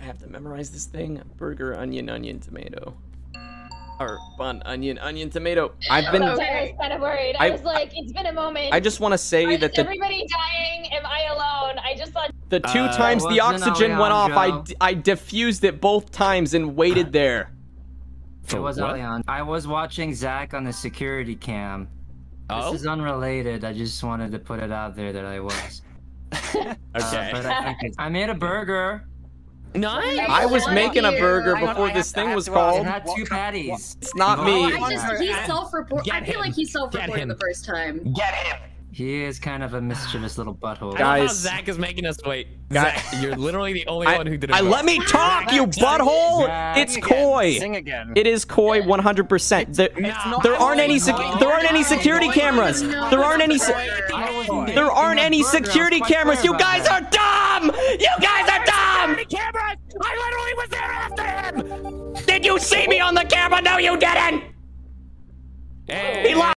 I have to memorize this thing. Burger, onion, onion, tomato. Or bun, onion, onion, tomato. I've been. Okay. I was kind of worried. I, I- was like, it's been a moment. I just want to say Is that the everybody dying? Am I alone? I just thought. the two Uh, times the oxygen went off, I, Alejandro. d- I diffused it both times and waited there. For it was what? Alejandro. I was watching Zach on the security cam. Oh, This is unrelated. I just wanted to put it out there that I was. Uh, okay. but I, think it's- I made a burger. Nice. I was making a burger before this thing was to ask, called. had two patties. It's not me. I just, he's self-report. I feel like him. he's self-reported the first time. Get him. He is kind of a mischievous little butthole. I love how Guys. Zach is making us wait. Guy- Zach, you're literally the only I, one who didn't. I let me talk, you butthole! Zach. It's Sing again. Khoi. Sing again. It is Khoi 100%. There, not there aren't any there aren't any security cameras. There aren't any se- I was There aren't any burger. I was security cameras. You guys are dumb. After him. Did you see me on the camera? No, you didn't.